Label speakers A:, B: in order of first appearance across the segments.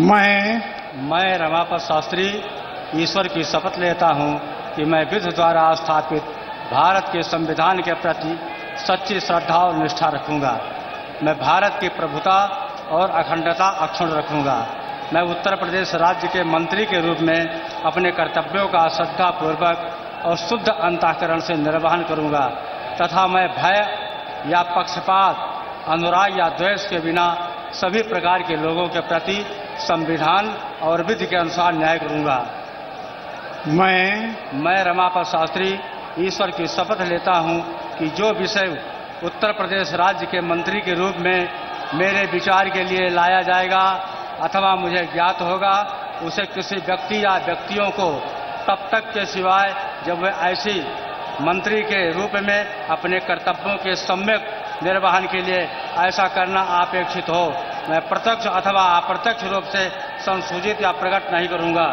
A: मैं
B: मैं रमापत शास्त्री ईश्वर की शपथ लेता हूँ कि मैं विधि द्वारा स्थापित भारत के संविधान के प्रति सच्ची श्रद्धा और निष्ठा रखूँगा। मैं भारत की प्रभुता और अखंडता अक्षुण रखूँगा। मैं उत्तर प्रदेश राज्य के मंत्री के रूप में अपने कर्तव्यों का श्रद्धा पूर्वक और शुद्ध अंतःकरण से निर्वहन करूँगा तथा मैं भय या पक्षपात, अनुराग या द्वेष के बिना सभी प्रकार के लोगों के प्रति संविधान और विधि के अनुसार न्याय करूँगा।
A: मैं
B: मैं रमापत शास्त्री ईश्वर की शपथ लेता हूँ कि जो विषय उत्तर प्रदेश राज्य के मंत्री के रूप में मेरे विचार के लिए लाया जाएगा अथवा मुझे ज्ञात होगा उसे किसी व्यक्ति या व्यक्तियों को तब तक के सिवाय जब वे ऐसी मंत्री के रूप में अपने कर्तव्यों के सम्यक निर्वहन के लिए ऐसा करना अपेक्षित हो। मैं प्रत्यक्ष अथवा अप्रत्यक्ष रूप से संसूचित या प्रकट नहीं करूँगा।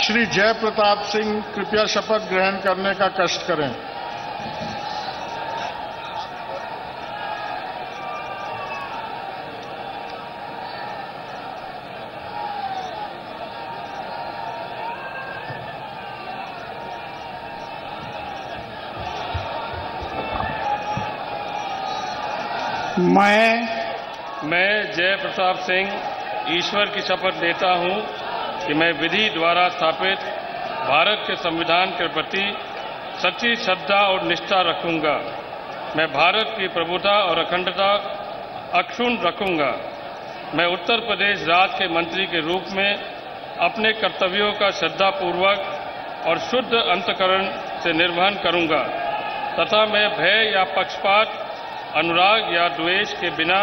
A: श्री जय प्रताप सिंह, कृपया शपथ ग्रहण करने का कष्ट करें। मैं
C: मैं जय प्रताप सिंह ईश्वर की शपथ लेता हूँ कि मैं विधि द्वारा स्थापित भारत के संविधान के प्रति सच्ची श्रद्धा और निष्ठा रखूँगा। मैं भारत की प्रभुता और अखंडता अक्षुण रखूँगा। मैं उत्तर प्रदेश राज्य के मंत्री के रूप में अपने कर्तव्यों का श्रद्धापूर्वक और शुद्ध अंतकरण से निर्वहन करूँगा तथा मैं भय या पक्षपात अनुराग या द्वेष के बिना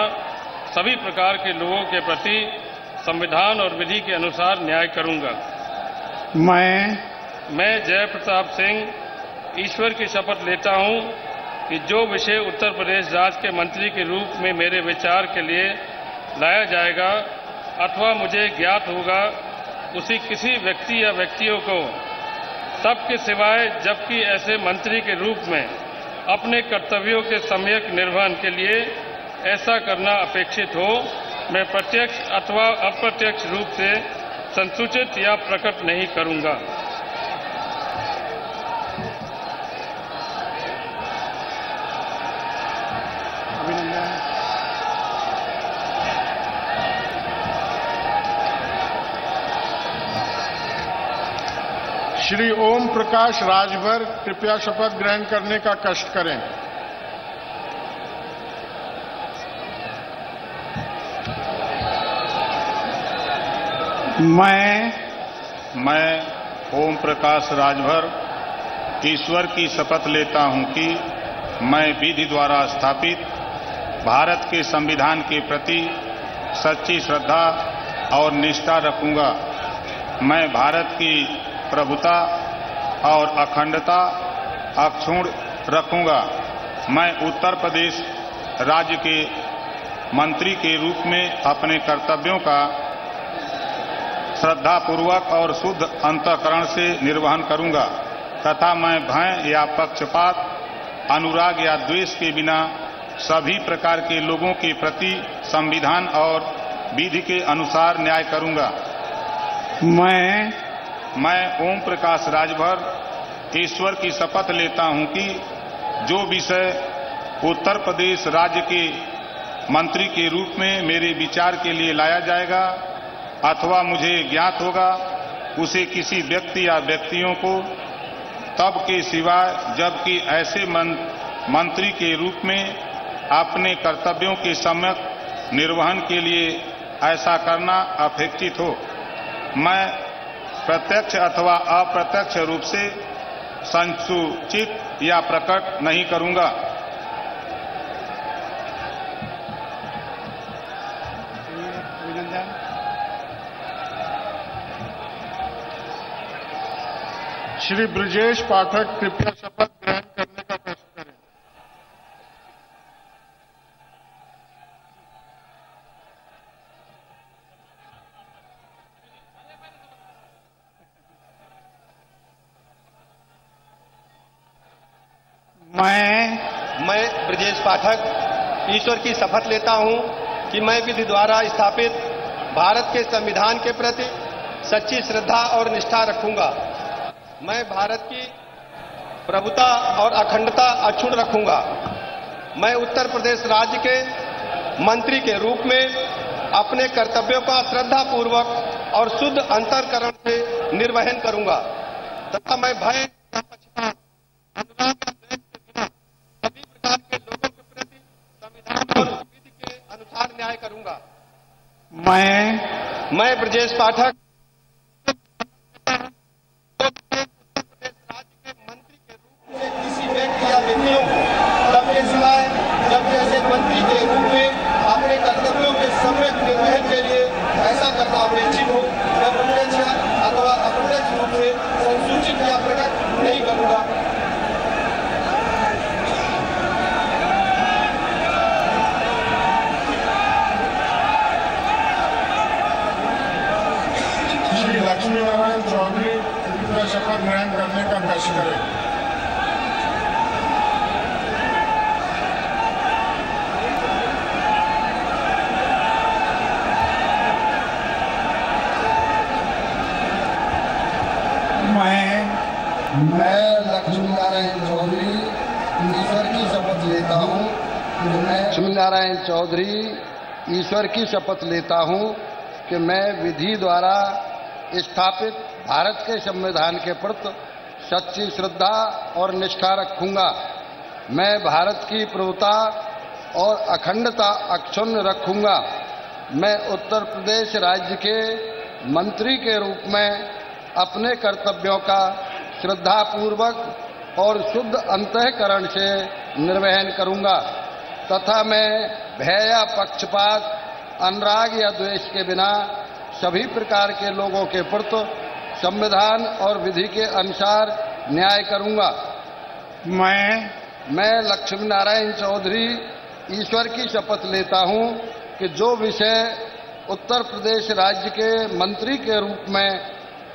C: सभी प्रकार के लोगों के प्रति संविधान और विधि के अनुसार न्याय करूँगा।
A: मैं
C: मैं जय प्रताप सिंह ईश्वर की शपथ लेता हूँ कि जो विषय उत्तर प्रदेश राज्य के मंत्री के रूप में मेरे विचार के लिए लाया जाएगा अथवा मुझे ज्ञात होगा उसी किसी व्यक्ति या व्यक्तियों को सबके सिवाय जबकि ऐसे मंत्री के रूप में। अपने कर्तव्यों के सम्यक निर्वहन के लिए ऐसा करना अपेक्षित हो, मैं प्रत्यक्ष अथवा अप्रत्यक्ष रूप से संसूचित या प्रकट नहीं करूँगा।
A: श्री ओम प्रकाश राजभर कृपया शपथ ग्रहण करने का कष्ट करें। मैं
D: मैं ओम प्रकाश राजभर ईश्वर की शपथ लेता हूँ कि मैं विधि द्वारा स्थापित भारत के संविधान के प्रति सच्ची श्रद्धा और निष्ठा रखूँगा। मैं भारत की प्रभुता और अखंडता अक्षुण रखूँगा। मैं उत्तर प्रदेश राज्य के मंत्री के रूप में अपने कर्तव्यों का श्रद्धापूर्वक और शुद्ध अंतकरण से निर्वहन करूँगा तथा मैं भय या पक्षपात, अनुराग या द्वेष के बिना सभी प्रकार के लोगों के प्रति संविधान और विधि के अनुसार न्याय करूँगा।
A: मैं
D: मैं ओम प्रकाश राजभर ईश्वर की शपथ लेता हूँ कि जो विषय उत्तर प्रदेश राज्य के मंत्री के रूप में मेरे विचार के लिए लाया जाएगा अथवा मुझे ज्ञात होगा, उसे किसी व्यक्ति या व्यक्तियों को, तब के सिवाय जबकि ऐसे मंत्री के रूप में अपने कर्तव्यों के सम्यक निर्वहन के लिए ऐसा करना अपेक्षित हो। मैं प्रत्यक्ष अथवा अप्रत्यक्ष रूप से संसूचित या प्रकट नहीं करूँगा।
A: श्री ब्रजेश पाठक, कृपया शपथ ग्रहण करने का कष्ट करें मैं
E: मैं ब्रजेश पाठक ईश्वर की शपथ लेता हूँ कि मैं विधि द्वारा स्थापित भारत के संविधान के प्रति सच्ची श्रद्धा और निष्ठा रखूँगा। मैं भारत की प्रभुता और अखंडता अक्षुण रखूँगा। मैं उत्तर प्रदेश राज्य के मंत्री के रूप में अपने कर्तव्यों का श्रद्धापूर्वक और शुद्ध अंतरकरण से निर्वहन करूँगा। तथा मैं भय अनुराग न्याय करूँगा।
A: मैं
E: मैं ब्रजेश पाठक।
F: मैं लक्ष्मी नारायण चौधरी ईश्वर की शपथ लेता हूँ। कि मैं लक्ष्मी नारायण चौधरी ईश्वर की शपथ लेता हूँ कि मैं विधि द्वारा स्थापित भारत के संविधान के प्रति सच्ची श्रद्धा और निष्ठा रखूँगा। मैं भारत की प्रभुता और अखंडता अक्षुण्ण रखूँगा। मैं उत्तर प्रदेश राज्य के मंत्री के रूप में अपने कर्तव्यों का श्रद्धापूर्वक और शुद्ध अंतकरण से निर्वहन करूँगा। तथा मैं भय या पक्षपात अनुराग या द्वेष के बिना सभी प्रकार के लोगों के प्रति संविधान और विधि के अनुसार न्याय करूँगा।
A: मैं
F: मैं लक्ष्मी नारायण चौधरी ईश्वर की शपथ लेता हूँ कि जो विषय उत्तर प्रदेश राज्य के मंत्री के रूप में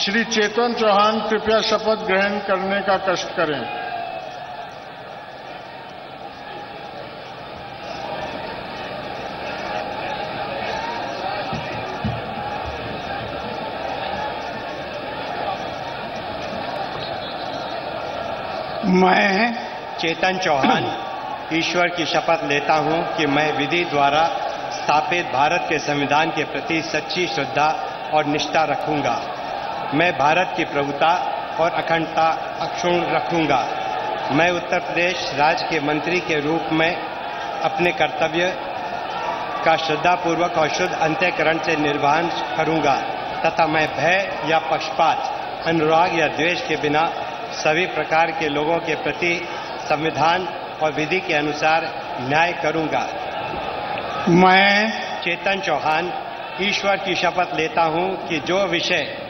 A: श्री चेतन चौहान कृपया शपथ ग्रहण करने का कष्ट करें। मैं
G: चेतन चौहान ईश्वर की शपथ लेता हूँ कि मैं विधि द्वारा स्थापित भारत के संविधान के प्रति सच्ची श्रद्धा और निष्ठा रखूँगा। मैं भारत की प्रभुता और अखंडता अक्षुण रखूँगा। मैं उत्तर प्रदेश राज्य के मंत्री के रूप में अपने कर्तव्य का श्रद्धापूर्वक और शुद्ध अंत्यकरण से निर्वहन करूँगा तथा मैं भय या पक्षपात अनुराग या द्वेष के बिना सभी प्रकार के लोगों के प्रति संविधान और विधि के अनुसार न्याय करूँगा।
A: मैं
G: चेतन चौहान ईश्वर की शपथ लेता हूँ कि जो विषय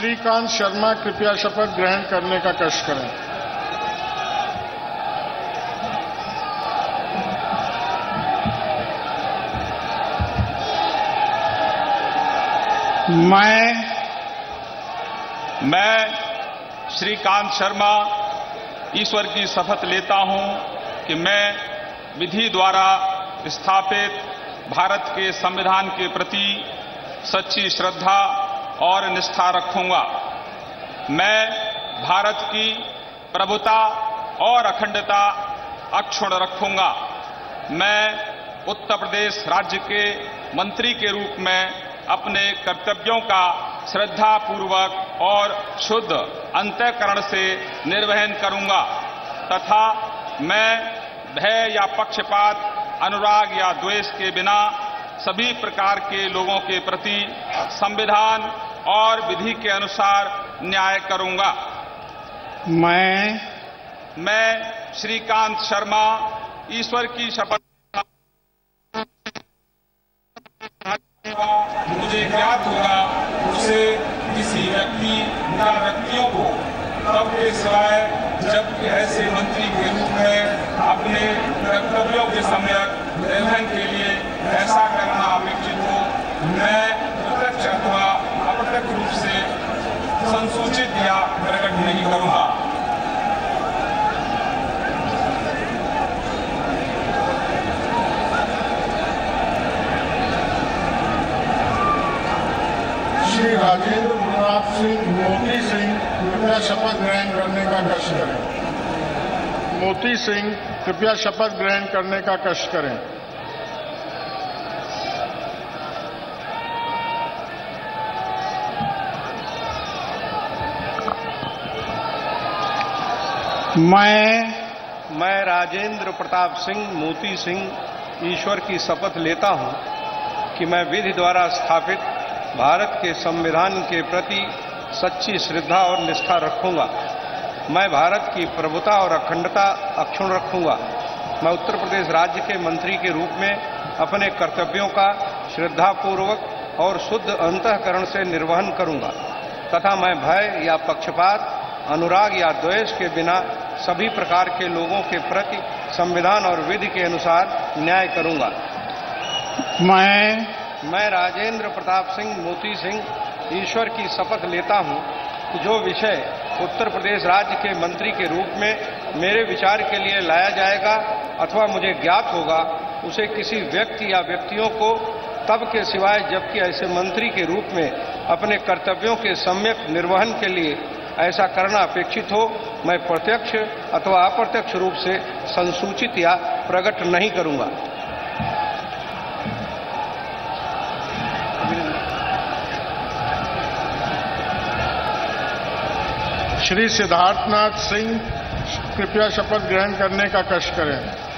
A: श्रीकांत शर्मा कृपया शपथ ग्रहण करने का कष्ट करें। मैं
H: मैं श्रीकांत शर्मा ईश्वर की शपथ लेता हूँ कि मैं विधि द्वारा स्थापित भारत के संविधान के प्रति सच्ची श्रद्धा और निष्ठा रखूँगा। मैं भारत की प्रभुता और अखंडता अक्षुण रखूँगा। मैं उत्तर प्रदेश राज्य के मंत्री के रूप में अपने कर्तव्यों का श्रद्धा पूर्वक और शुद्ध अंतकरण से निर्वहन करूँगा तथा मैं भय या पक्षपात, अनुराग या द्वेष के बिना सभी प्रकार के लोगों के प्रति संविधान और विधि के अनुसार न्याय करूँगा।
A: मैं
H: मैं श्रीकांत शर्मा ईश्वर की शपथ मुझे ज्ञात होगा उसे किसी व्यक्ति या व्यक्तियों को। तब के सिवाय जबकि ऐसे मंत्री के रूप में अपने कर्तव्यों के समय निर्वहन के लिए ऐसा करना अपेक्षित हो मैं प्रत्यक्ष अथवा अप्रत्यक्ष रूप से संसूचित या प्रकट नहीं करूँगा
A: श्री राजेंद्र प्रताप सिंह मोती सिंह कृपया शपथ ग्रहण करने का कष्ट करें मोती सिंह, कृपया शपथ ग्रहण करने का कष्ट करें।
E: मैं मैं राजेंद्र प्रताप सिंह मोती सिंह ईश्वर की शपथ लेता हूँ कि मैं विधि द्वारा स्थापित भारत के संविधान के प्रति सच्ची श्रद्धा और निष्ठा रखूँगा। मैं भारत की प्रभुता और अखंडता अक्षुण रखूँगा। मैं उत्तर प्रदेश राज्य के मंत्री के रूप में अपने कर्तव्यों का श्रद्धापूर्वक और शुद्ध अंतकरण से निर्वहन करूँगा तथा मैं भय या पक्षपात, अनुराग या द्वेष के बिना सभी प्रकार के लोगों के प्रति संविधान और विधि के अनुसार न्याय करूँगा।
A: मैं
E: मैं राजेंद्र प्रताप सिंह मोती सिंह ईश्वर की शपथ लेता हूँ कि जो विषय उत्तर प्रदेश राज्य के मंत्री के रूप में मेरे विचार के लिए लाया जाएगा अथवा मुझे ज्ञात होगा उसे किसी व्यक्ति या व्यक्तियों को तब के सिवाय जबकि ऐसे मंत्री के रूप में अपने कर्तव्यों के सम्यक निर्वहन के लिए ऐसा करना अपेक्षित हो, मैं प्रत्यक्ष अथवा अप्रत्यक्ष रूप से संसूचित या प्रकट नहीं करूँगा।
A: श्री सिद्धार्थनाथ सिंह, कृपया शपथ ग्रहण करने का कष्ट करें।